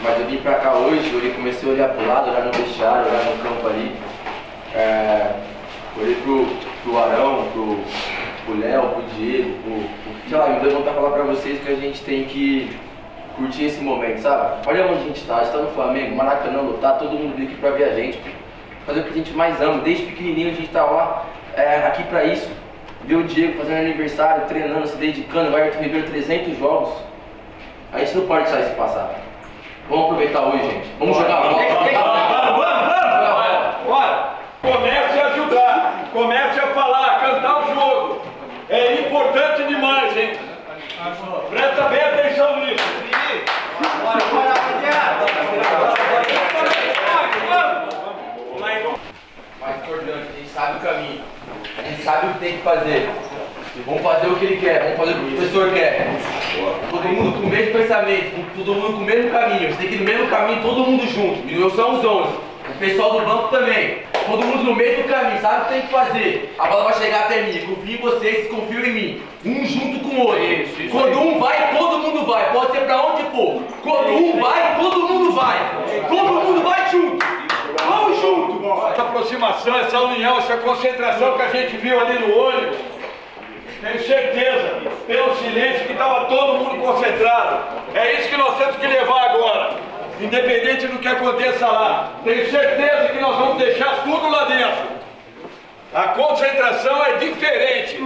Mas eu vim pra cá hoje, eu comecei a olhar pro lado, olhar no vestiário, olhar no campo ali. É, olhei pro, pro Arão, pro, pro Léo, pro Diego, pro, pro, sei lá, me deu vontade de falar pra vocês que a gente tem que curtir esse momento, sabe? Olha onde a gente tá, a gente tá no Flamengo, Maracanã lotar, todo mundo veio aqui pra ver a gente, fazer o que a gente mais ama, desde pequenininho a gente tá lá, é, aqui pra isso. Ver o Diego fazendo aniversário, treinando, se dedicando, vai Ribeiro 300 jogos. A gente não pode deixar isso passar. Vamos aproveitar hoje, gente. Vamos jogar bola. Bora! Comece a ajudar, comece a falar, cantar o jogo. É importante demais, hein? Presta bem atenção nisso. Mais importante, a gente sabe o caminho. A gente sabe o que tem que fazer. Vamos fazer o que ele quer, vamos fazer o que. Todo mundo com o mesmo pensamento, com- todo mundo com o mesmo caminho. Você tem que ir no mesmo caminho, todo mundo junto. E nós somos 11. O pessoal do banco também. Todo mundo no mesmo caminho, sabe o que tem que fazer. A bola vai chegar até mim. Confio em vocês, confiam em mim. Um junto com o outro. Isso, isso Quando um vai, todo mundo vai. Pode ser pra onde for. Quando um vai, todo mundo vai. Todo mundo vai junto. Vamos junto. Essa aproximação, essa união, essa concentração que a gente viu ali no olho, tenho certeza, pelo silêncio, que estava todo mundo concentrado. É isso que nós temos que levar agora. Independente do que aconteça lá. Tenho certeza que nós vamos deixar tudo lá dentro. A concentração é diferente.